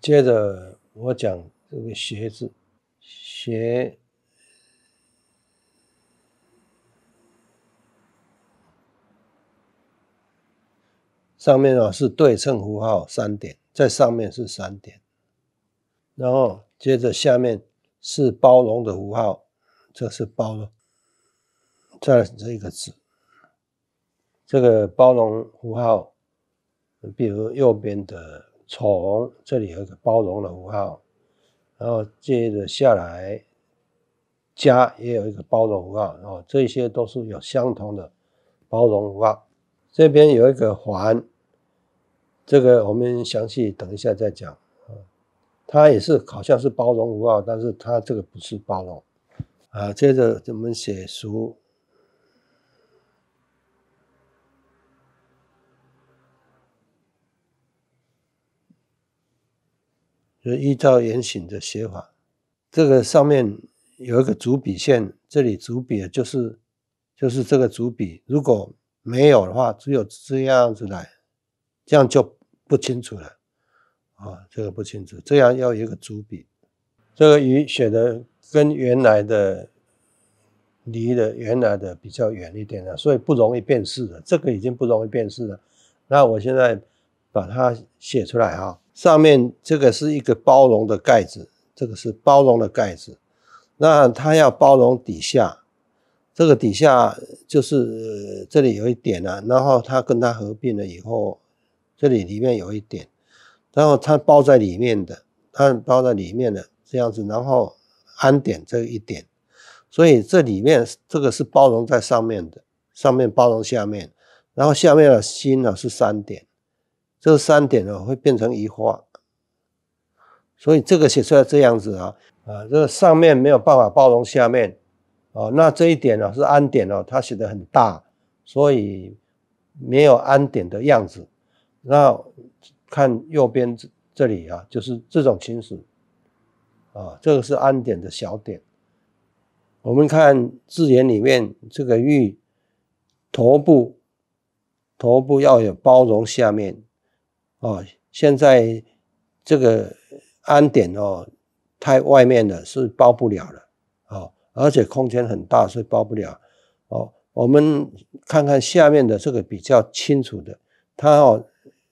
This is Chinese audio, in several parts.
接着我讲这个“学”字，“学”上面啊是对称符号三点，在上面是三点，然后接着下面是包容的符号，这是包容，再来这一个字，这个包容符号，比如右边的。从这里有一个包容的符号，然后接着下来加也有一个包容符号，哦，这些都是有相同的包容符号。这边有一个环，这个我们详细等一下再讲啊。它也是好像是包容符号，但是它这个不是包容啊。接着我们写熟。就依照原形的写法，这个上面有一个主笔线，这里主笔就是就是这个主笔，如果没有的话，只有这样子来，这样就不清楚了。啊，这个不清楚，这样要有一个主笔，这个鱼写的跟原来的离的原来的比较远一点了，所以不容易辨识了，这个已经不容易辨识了，那我现在把它写出来啊。上面这个是一个包容的盖子，这个是包容的盖子。那它要包容底下，这个底下就是这里有一点啊，然后它跟它合并了以后，这里里面有一点，然后它包在里面的，它包在里面的这样子，然后安点这一点，所以这里面这个是包容在上面的，上面包容下面，然后下面的心呢是三点。这三点呢会变成一画，所以这个写出来这样子啊啊，这上面没有办法包容下面啊，那这一点呢是安点哦，它写的很大，所以没有安点的样子。那看右边这这里啊，就是这种情形啊，这个是安点的小点。我们看字眼里面这个玉头部头部要有包容下面。哦，现在这个安点哦，太外面了，是包不了了。哦，而且空间很大，所以包不了。哦，我们看看下面的这个比较清楚的，它哦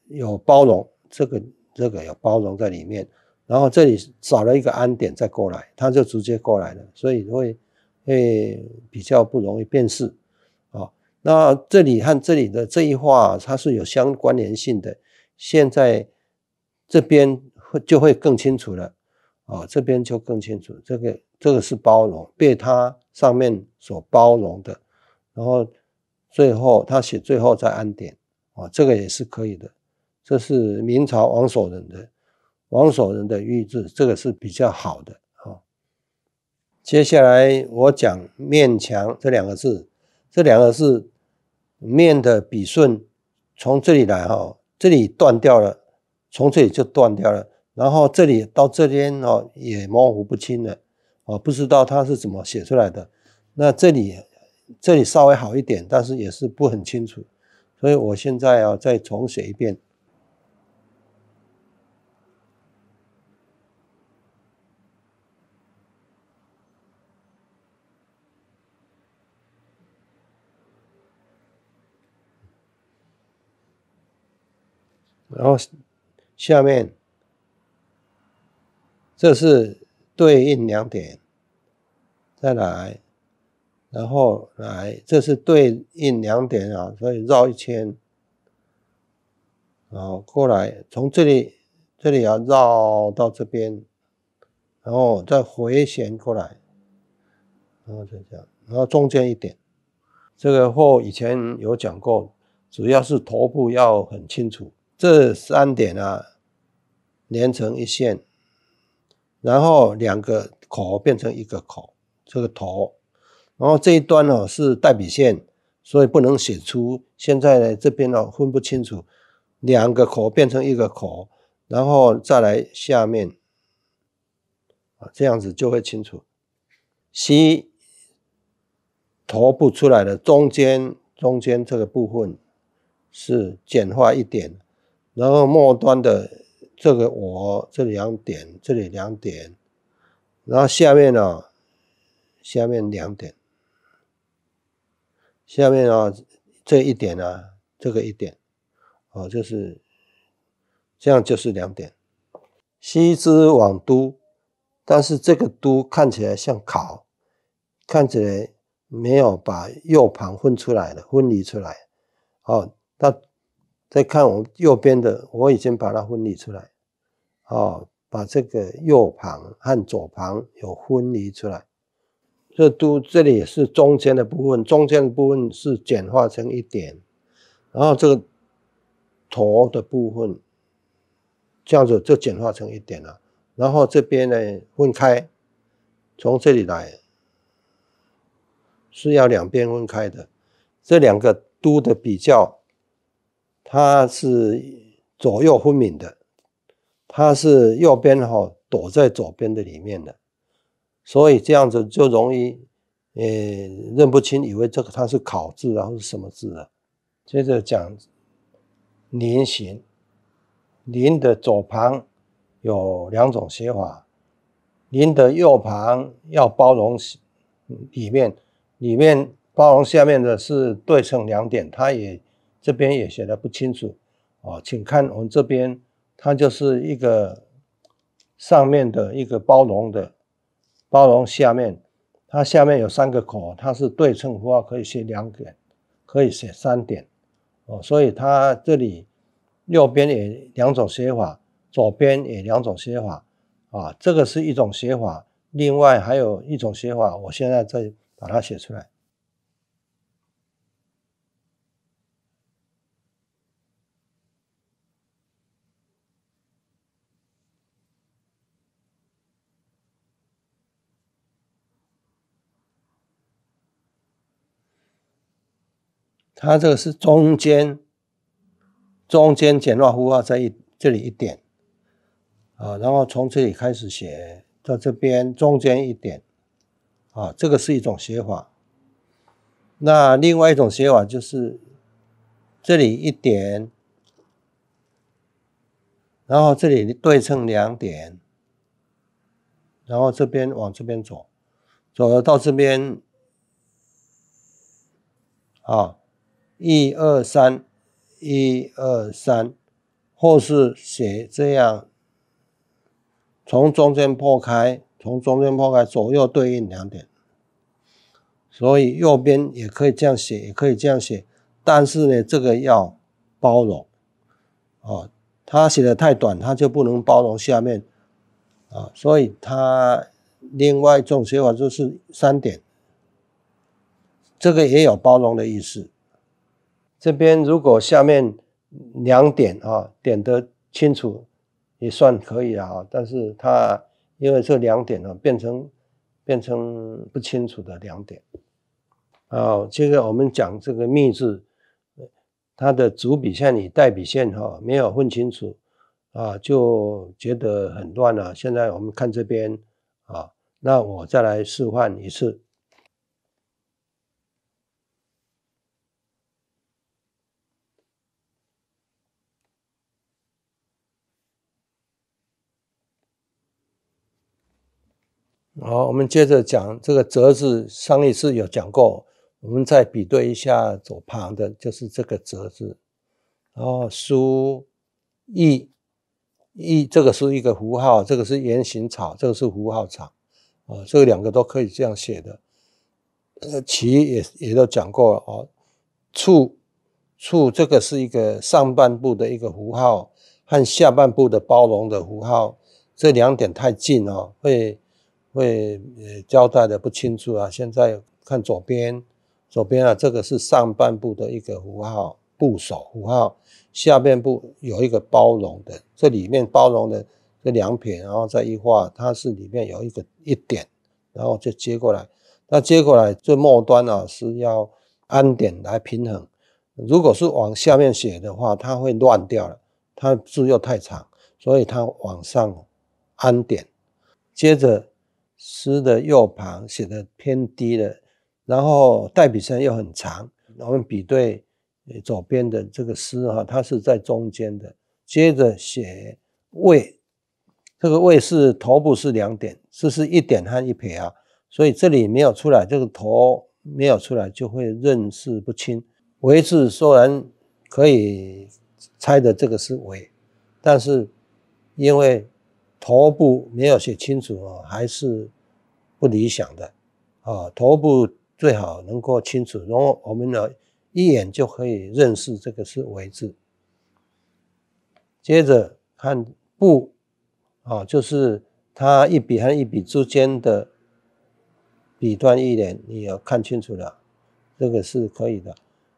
有包容，这个这个有包容在里面。然后这里少了一个安点再过来，它就直接过来了，所以会会比较不容易辨识。哦，那这里和这里的这一画，它是有相关联性的。现在这边会就会更清楚了，啊，这边就更清楚。这个这个是包容，被它上面所包容的，然后最后他写最后再安点，啊，这个也是可以的。这是明朝王守仁的王守仁的御字，这个是比较好的啊。接下来我讲面墙这两个字，这两个字面的笔顺从这里来哈。这里断掉了，从这里就断掉了，然后这里到这边哦也模糊不清了，哦不知道它是怎么写出来的。那这里这里稍微好一点，但是也是不很清楚，所以我现在要再重写一遍。然后下面这是对应两点，再来，然后来，这是对应两点啊，所以绕一圈，然后过来，从这里这里要绕到这边，然后再回旋过来，然后再这样，然后中间一点，这个或以前有讲过，主要是头部要很清楚。这三点啊，连成一线，然后两个口变成一个口，这个头，然后这一端呢是带笔线，所以不能写出。现在呢这边呢分不清楚，两个口变成一个口，然后再来下面，啊这样子就会清楚。西头部出来的中间中间这个部分是简化一点。然后末端的这个我这两点，这里两点，然后下面呢，下面两点，下面啊这一点呢，这个一点，哦，就是这样，就是两点。西之往都，但是这个都看起来像考，看起来没有把右旁分出来了，分离出来。哦，那再看我右边的，我已经把它分离出来。哦，把这个右旁和左旁有分离出来。这都这里是中间的部分，中间的部分是简化成一点，然后这个头的部分。这样子就简化成一点了，然后这边呢分开，从这里来是要两边分开的。这两个都的比较，它是左右分明的，它是右边哈躲在左边的里面的，所以这样子就容易呃认不清，以为这个它是考字啊或是什么字啊。接着讲菱形。林的左旁有两种写法，林的右旁要包容里面，里面包容下面的是对称两点，它也这边也写的不清楚哦，请看我们这边，它就是一个上面的一个包容的包容下面，它下面有三个口，它是对称符号，可以写两点，可以写三点哦，所以它这里。右边也两种写法，左边也两种写法，啊，这个是一种写法。另外还有一种写法，我现在再把它写出来。它这个是中间。中间简化符号在一这里一点啊，然后从这里开始写到这边中间一点啊，这个是一种写法。那另外一种写法就是这里一点，然后这里对称两点，然后这边往这边走，走了到这边啊，一二三。一二三，或是写这样，从中间破开，从中间破开，左右对应两点，所以右边也可以这样写，也可以这样写，但是呢，这个要包容，哦，他写的太短，他就不能包容下面，啊，所以他另外一种写法就是三点，这个也有包容的意思。这边如果下面两点啊点得清楚，也算可以了啊。但是它因为这两点呢变成变成不清楚的两点。好，接着我们讲这个密字，它的主笔线与代笔线哈没有分清楚啊，就觉得很乱了。现在我们看这边啊，那我再来示范一次。好，我们接着讲这个“折”字，上一次有讲过，我们再比对一下左旁的，就是这个“折”字。然后“书”“意”“意”这个是一个符号，这个是圆形草，这个是符号草，啊，这两个都可以这样写的。呃，“其”也也都讲过了哦。“处”“处”这个是一个上半部的一个符号和下半部的包容的符号，这两点太近哦，会。会呃交代的不清楚啊！现在看左边，左边啊，这个是上半部的一个符号，部首符号，下半部有一个包容的，这里面包容的这两撇，然后再一画，它是里面有一个一点，然后就接过来，那接过来最末端啊是要安点来平衡，如果是往下面写的话，它会乱掉了，它字又太长，所以它往上安点，接着。诗的右旁写的偏低了，然后代笔线又很长。我们比对左边的这个诗哈，它是在中间的。接着写位，这个位是头部是两点，这是一点和一撇啊，所以这里没有出来，这个头没有出来就会认识不清。为字虽然可以猜的这个是为，但是因为头部没有写清楚啊，还是不理想的啊。头部最好能够清楚，然后我们呢一眼就可以认识这个是为字。接着看部啊，就是它一笔和一笔之间的笔端一点，你要看清楚了，这个是可以的。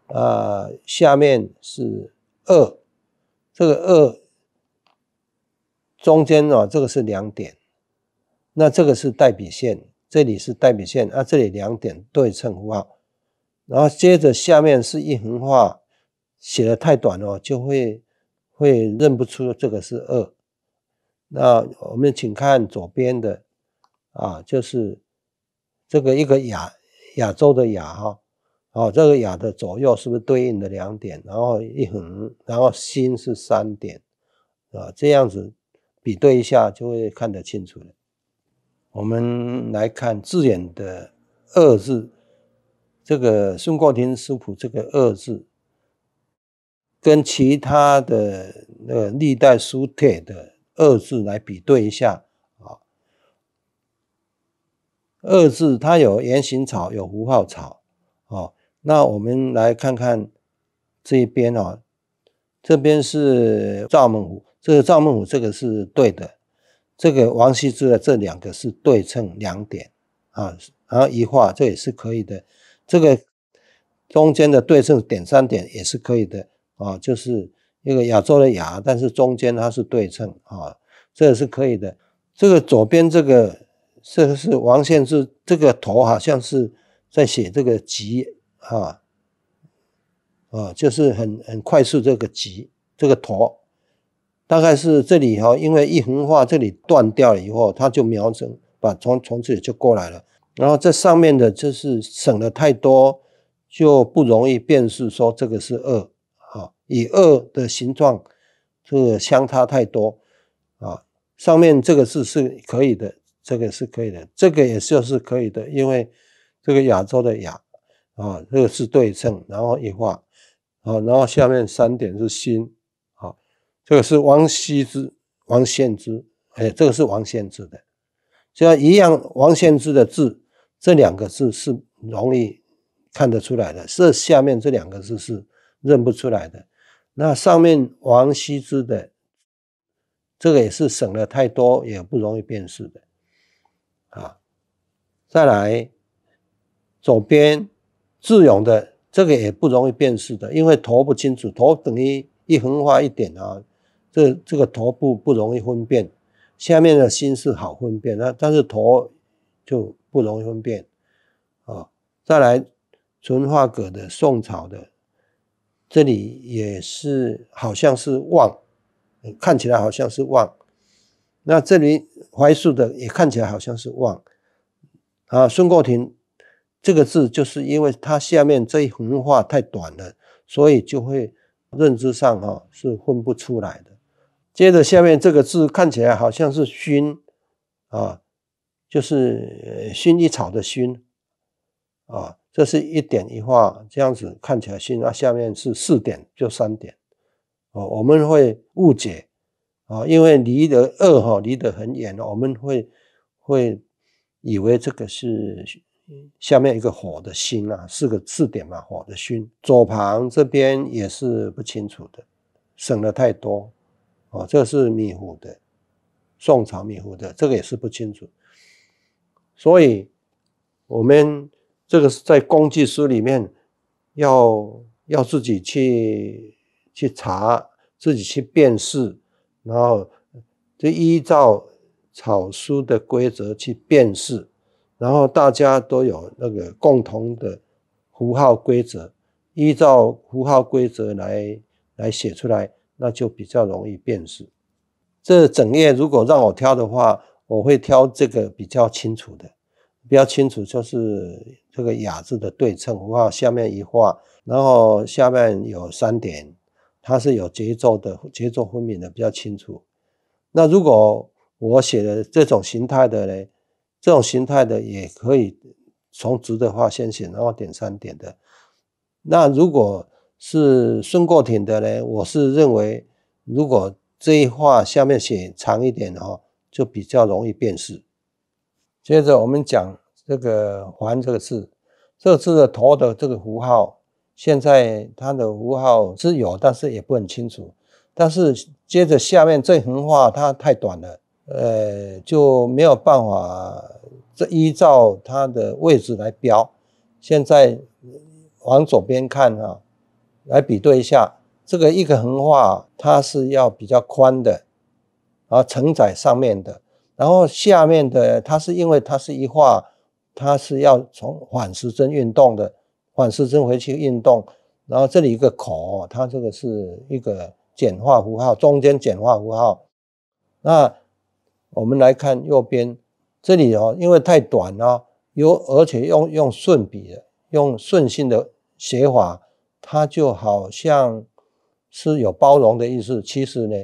啊，下面是二，这个二中间啊，这个是两点，那这个是带笔线，这里是带笔线，啊，这里两点对称符号，然后接着下面是一横画，写的太短哦，就会会认不出这个是二。那我们请看左边的啊，就是这个一个亚亚洲的亚哈。哦，这个雅的左右是不是对应的两点？然后一横，然后心是三点，啊，这样子比对一下就会看得清楚了。我们来看字眼的“二”字，这个孙过庭师谱这个“二”字，跟其他的那个历代书帖的“二”字来比对一下啊，“二”字它有圆形草，有符号草，哦。那我们来看看这一边哦，这边是赵孟虎，这个赵孟虎这个是对的，这个王羲之的这两个是对称两点啊，然后一画这也是可以的，这个中间的对称点三点也是可以的啊，就是一个亚洲的亚，但是中间它是对称啊，这也是可以的。这个左边这个这个是王献之，这个头好像是在写这个吉。啊，啊，就是很很快速这个急这个头，大概是这里哈，因为一横画这里断掉了以后，它就瞄准，把从从这里就过来了。然后这上面的就是省了太多，就不容易辨识说这个是二啊，以二的形状这个相差太多啊。上面这个字是可以的，这个是可以的，这个也就是可以的，因为这个亚洲的亚。啊，这个是对称，然后一画，啊，然后下面三点是心，这个是王羲之、王献之，哎，这个是王献之的，这样一样，王献之的字，这两个字是容易看得出来的，这下面这两个字是认不出来的，那上面王羲之的，这个也是省了太多，也不容易辨识的，啊，再来左边。智勇的这个也不容易辨识的，因为头不清楚，头等于一横画一点啊，这这个头部不容易分辨，下面的心是好分辨，那但是头就不容易分辨啊。再来淳化阁的宋朝的，这里也是好像是望，看起来好像是望，那这里槐树的也看起来好像是望啊，孙过庭。这个字就是因为它下面这一横画太短了，所以就会认知上哈是分不出来的。接着下面这个字看起来好像是熏啊，就是薰衣草的薰啊，这是一点一画这样子看起来熏。那，下面是四点就三点哦，我们会误解啊，因为离得二哈离得很远，我们会会以为这个是。下面一个火的心啊，四个四点嘛，火的熏。左旁这边也是不清楚的，省了太多哦。这是米糊的，宋朝米糊的，这个也是不清楚。所以，我们这个是在工具书里面要要自己去去查，自己去辨识，然后就依照草书的规则去辨识。然后大家都有那个共同的符号规则，依照符号规则来来写出来，那就比较容易辨识。这整页如果让我挑的话，我会挑这个比较清楚的，比较清楚就是这个雅字的对称画下面一画，然后下面有三点，它是有节奏的，节奏分明的比较清楚。那如果我写的这种形态的呢，这种形态的也可以从直的画先写，然后点三点的。那如果是顺过挺的呢，我是认为如果这一画下面写长一点哦，就比较容易辨识。接着我们讲这个“环”这个字，这个字的头的这个符号，现在它的符号是有，但是也不很清楚。但是接着下面这横画它太短了，呃，就没有办法这依照它的位置来标。现在往左边看啊，来比对一下，这个一个横画它是要比较宽的，然后承载上面的，然后下面的它是因为它是一画，它是要从反时针运动的，反时针回去运动，然后这里一个口，它这个是一个。简化符号，中间简化符号。那我们来看右边这里哦，因为太短了，有而且用用顺笔的，用顺性的写法，它就好像是有包容的意思。其实呢，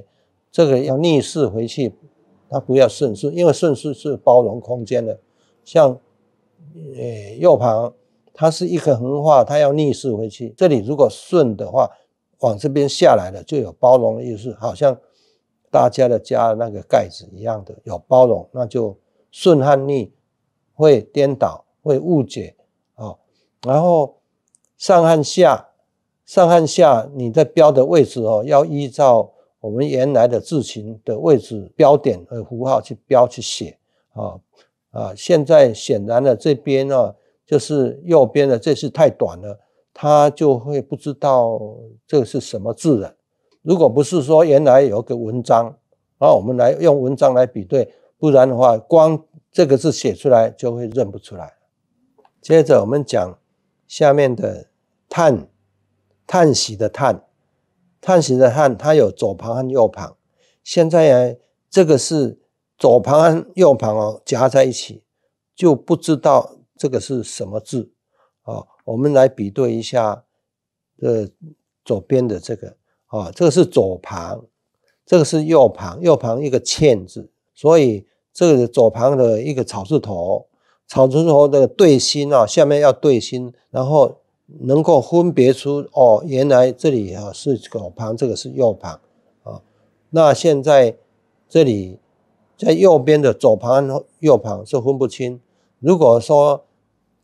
这个要逆势回去，它不要顺势，因为顺势是包容空间的。像呃右旁，它是一个横画，它要逆势回去。这里如果顺的话。往这边下来了，就有包容的意思，好像大家的家那个盖子一样的有包容，那就顺和逆会颠倒，会误解啊。然后上和下，上和下你在标的位置哦，要依照我们原来的字形的位置标点和符号去标去写啊啊。现在显然的这边呢，就是右边的这是太短了。他就会不知道这是什么字了。如果不是说原来有个文章，然后我们来用文章来比对，不然的话，光这个字写出来就会认不出来。接着我们讲下面的“碳”，叹息的“叹”，叹息的“叹”，它有左旁和右旁。现在呢，这个是左旁和右旁哦夹在一起，就不知道这个是什么字啊。我们来比对一下，呃左边的这个啊，这个是左旁，这个是右旁，右旁一个欠字，所以这个左旁的一个草字头，草字头的对心啊，下面要对心，然后能够分别出哦，原来这里啊是左旁，这个是右旁啊。那现在这里在右边的左旁右旁是分不清。如果说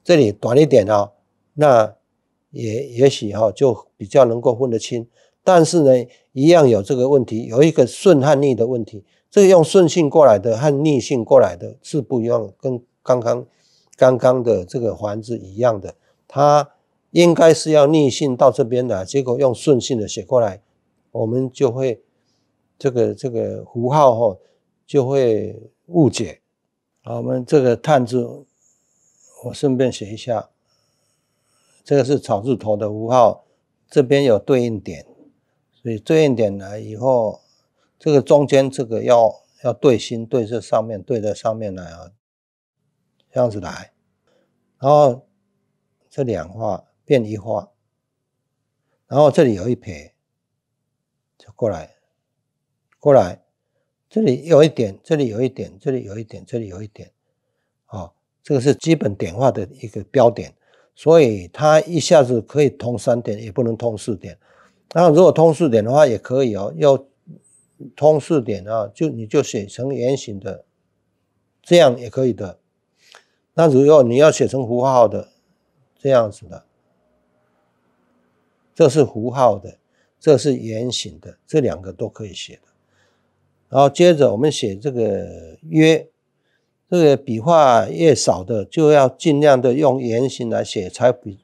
这里短一点啊。那也也许哈就比较能够分得清，但是呢，一样有这个问题，有一个顺和逆的问题。这个用顺性过来的和逆性过来的是不一样，跟刚刚刚刚的这个环子一样的，它应该是要逆性到这边的，结果用顺性的写过来，我们就会这个这个符号哈就会误解。我们这个碳字，我顺便写一下。这个是草字头的符号，这边有对应点，所以对应点来以后，这个中间这个要要对心对这上面对在上面来啊，这样子来，然后这两画变一画，然后这里有一撇，就过来，过来，这里有一点，这里有一点，这里有一点，这里有一点，啊，这个是基本点画的一个标点。所以它一下子可以通三点，也不能通四点。那如果通四点的话，也可以哦。要通四点啊，就你就写成圆形的，这样也可以的。那如果你要写成符号的，这样子的，这是符号的，这是圆形的，这两个都可以写的。然后接着我们写这个约。这个笔画越少的，就要尽量的用圆形来写，才比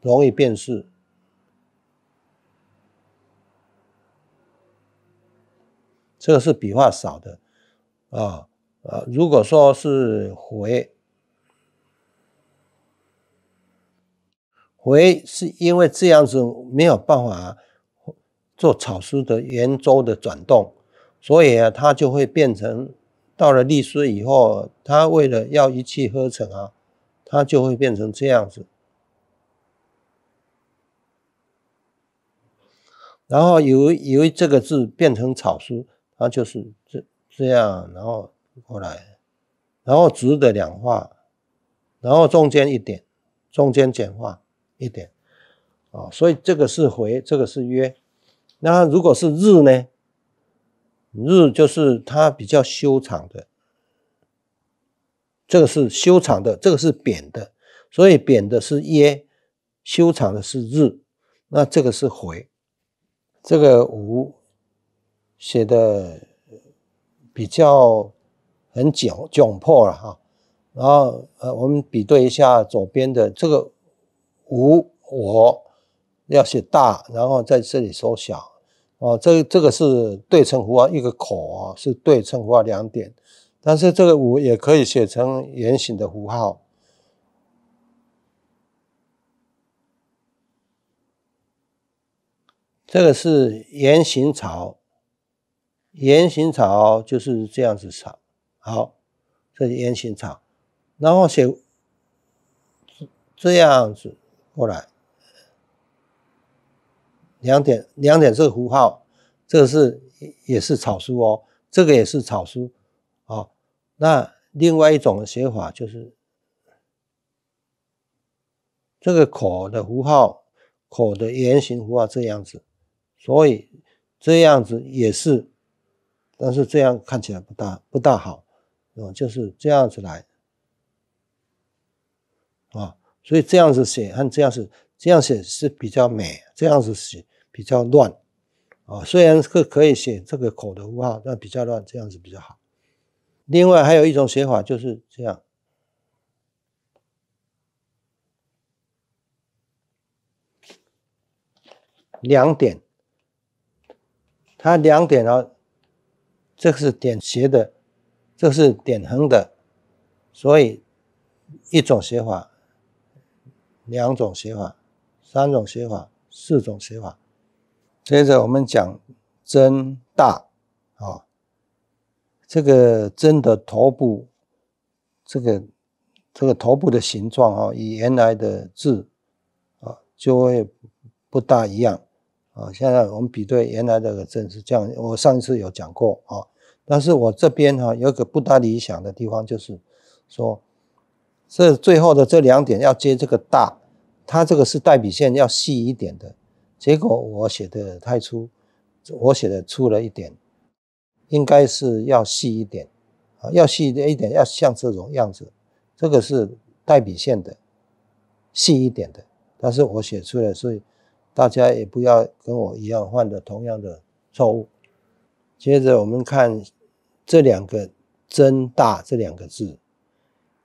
容易辨识。这个是笔画少的啊啊！如果说是回为，是因为这样子没有办法做草书的圆周的转动，所以啊，它就会变成。到了隶书以后，它为了要一气呵成啊，它就会变成这样子。然后以为以为这个字变成草书，它就是这这样，然后过来，然后直的两画，然后中间一点，中间简化一点，啊，所以这个是回，这个是约。那如果是日呢？日就是它比较修长的，这个是修长的，这个是扁的，所以扁的是耶，修长的是日，那这个是回。这个无写的比较很窘窘迫了哈，然后呃，我们比对一下左边的这个无我要写大，然后在这里缩小。哦，这这个是对称符号，一个口啊是对称符号两点，但是这个五也可以写成圆形的符号。这个是圆形草，圆形草就是这样子草。好，这是圆形草，然后写这样子过来。两点，两点是符号，这个是也是草书哦，这个也是草书哦。那另外一种写法就是这个口的符号，口的圆形符号这样子，所以这样子也是，但是这样看起来不大不大好，哦，就是这样子来啊，所以这样子写和这样子这样写是比较美，这样子写。比较乱啊，虽然是可以写这个口的符号，但比较乱，这样子比较好。另外还有一种写法就是这样，两点，它两点啊，这是点斜的，这是点横的，所以一种写法，两种写法，三种写法，四种写法。接着我们讲针大啊，这个针的头部，这个这个头部的形状啊，与原来的字啊就会不大一样啊。现在我们比对原来的针是这样，我上一次有讲过啊，但是我这边哈有个不大理想的地方，就是说这最后的这两点要接这个大，它这个是带笔线要细一点的。结果我写的太粗，我写的粗了一点，应该是要细一点，啊，要细一点，要像这种样子，这个是带笔线的，细一点的。但是我写出来，所以大家也不要跟我一样犯的同样的错误。接着我们看这两个“增大”这两个字，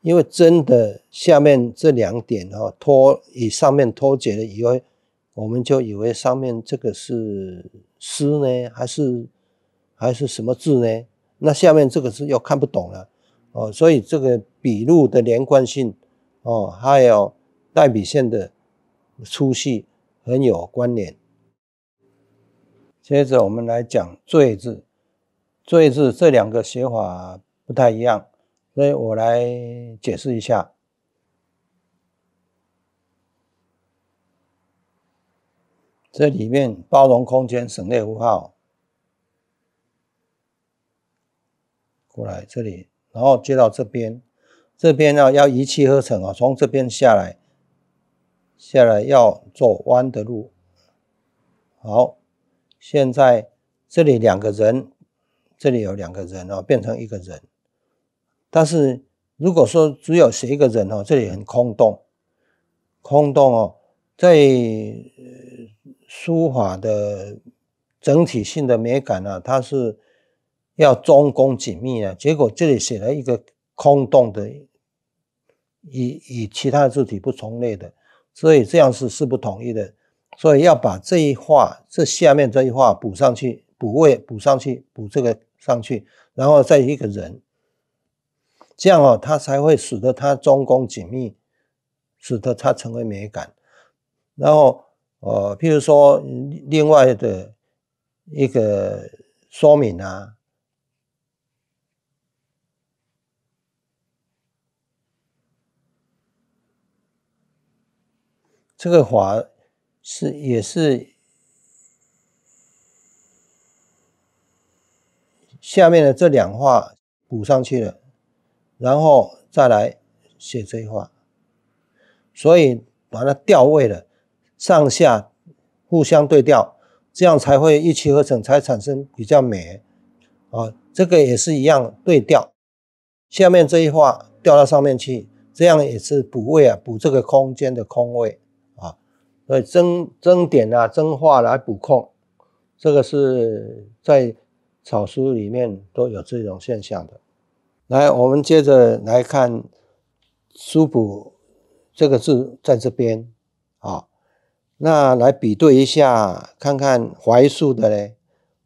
因为“真”的下面这两点哈脱与上面脱节了以后。我们就以为上面这个是诗呢，还是还是什么字呢？那下面这个字又看不懂了哦，所以这个笔录的连贯性哦，还有带笔线的粗细很有关联。接着我们来讲“缀”字，“缀”字这两个写法不太一样，所以我来解释一下。这里面包容空间省略符号过来这里，然后接到这边，这边呢要一气呵成啊，从这边下来，下来要走弯的路。好，现在这里两个人，这里有两个人哦，变成一个人。但是如果说只有写一个人哦，这里很空洞，空洞哦，在。书法的整体性的美感呢，它是要中宫紧密啊。结果这里写了一个空洞的，与与其他字体不重类的，所以这样是是不统一的。所以要把这一画，这下面这一画补上去，补位补上去，补这个上去，然后再一个人，这样哦，它才会使得它中宫紧密，使得它成为美感，然后。呃，譬如说，另外的一个说明啊，这个法是也是下面的这两画补上去了，然后再来写这一画，所以把它调位了，上下互相对调，这样才会一气呵成，才产生比较美。啊，这个也是一样对调，下面这一画调到上面去，这样也是补位啊，补这个空间的空位啊，所以增增点啊，增画来补空，这个是在草书里面都有这种现象的。来，我们接着来看书谱这个字在这边啊，那来比对一下，看看槐树的嘞，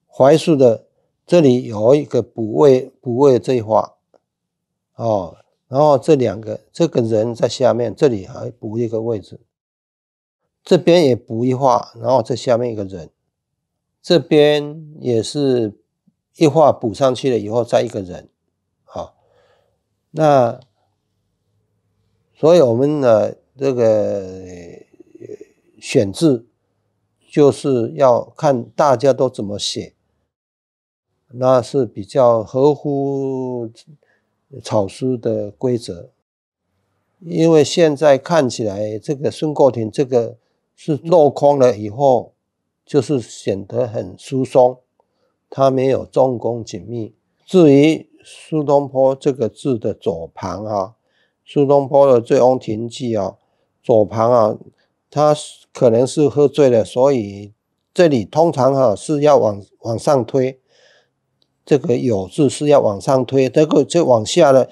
槐树的。这里有一个补位，补位这一画，哦，然后这两个这个人在下面，这里还补一个位置，这边也补一画，然后这下面一个人，这边也是一画补上去了以后再一个人，那所以我们呢这个选字就是要看大家都怎么写。那是比较合乎草书的规则，因为现在看起来这个孙过庭这个是落空了以后，就是显得很疏松，它没有重工紧密。至于苏东坡这个字的左旁啊，苏东坡的《醉翁亭记》啊，左旁啊，他可能是喝醉了，所以这里通常哈是要往往上推。这个有字是要往上推，这个就往下呢，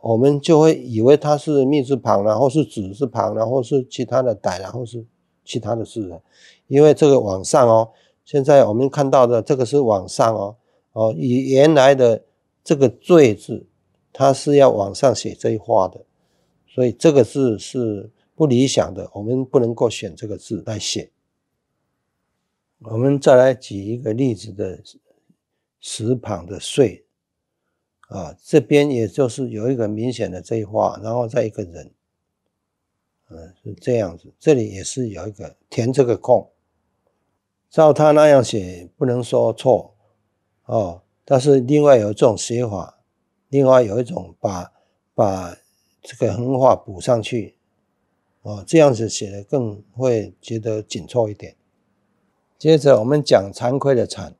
我们就会以为它是密字旁，然后是子字旁，然后是其他的歹，然后是其他的字了。因为这个往上哦，现在我们看到的这个是往上哦，哦，以原来的这个罪字，它是要往上写这一画的，所以这个字是不理想的，我们不能够选这个字来写。我们再来举一个例子的。石旁的岁啊，这边也就是有一个明显的这一画，然后再一个人，嗯，是这样子。这里也是有一个填这个空，照他那样写不能说错哦。但是另外有一种写法，另外有一种把把这个横画补上去哦，这样子写的更会觉得紧凑一点。接着我们讲惭愧的惭。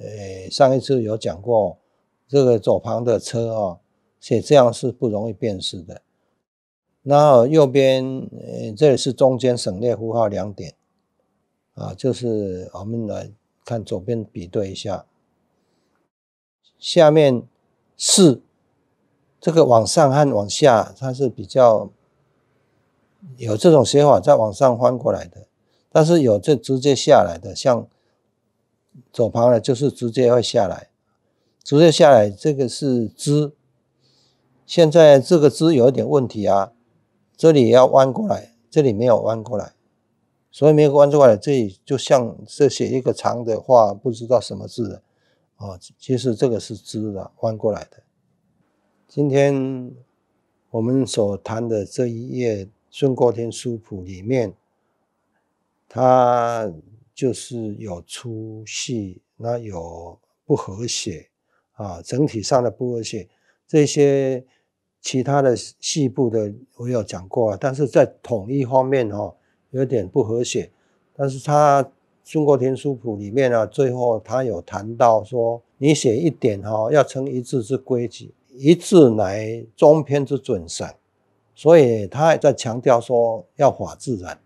呃，上一次有讲过，这个左旁的车啊，写这样是不容易辨识的。然后右边，呃，这里是中间省略符号两点，啊，就是我们来看左边比对一下，下面是这个往上和往下，它是比较有这种写法，再往上翻过来的，但是有这直接下来的，像。左旁的，就是直接会下来，直接下来，这个是支。现在这个支有一点问题啊，这里要弯过来，这里没有弯过来，所以没有弯过来，这里就像这写一个长的话，不知道什么字哦。其实这个是支的，弯过来的。今天我们所谈的这一页《顺过天书谱》里面，它。就是有粗细，那有不和谐啊，整体上的不和谐，这些其他的细部的我有讲过啊，但是在统一方面哈，有点不和谐。但是它《中国天书谱》里面啊，最后他有谈到说，你写一点哈，要成一字之规矩，一字乃中篇之准绳，所以他也在强调说要法自然。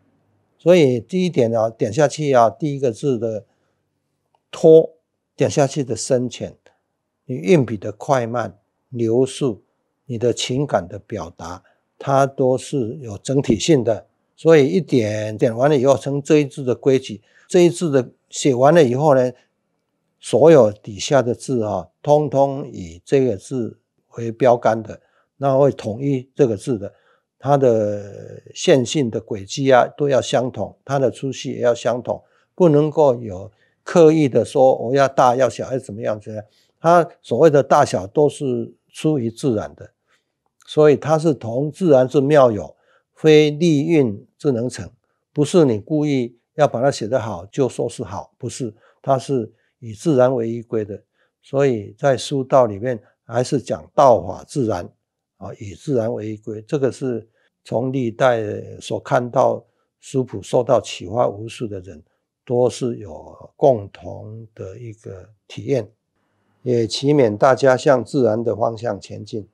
所以第一点啊，点下去啊，第一个字的拖，点下去的深浅，你运笔的快慢、流速，你的情感的表达，它都是有整体性的。所以一点点完了以后，成这一字的规矩，这一字的写完了以后呢，所有底下的字啊，通通以这个字为标杆的，那会统一这个字的。它的线性的轨迹啊都要相同，它的粗细也要相同，不能够有刻意的说我要大要小还是怎么样子。它所谓的大小都是出于自然的，所以它是同自然之妙有，非利运智能成，不是你故意要把它写得好就说是好，不是，它是以自然为依归的。所以在书道里面还是讲道法自然啊，以自然为依归。这个是从历代所看到书谱受到启发无数的人，都是有共同的一个体验，也祈勉大家向自然的方向前进。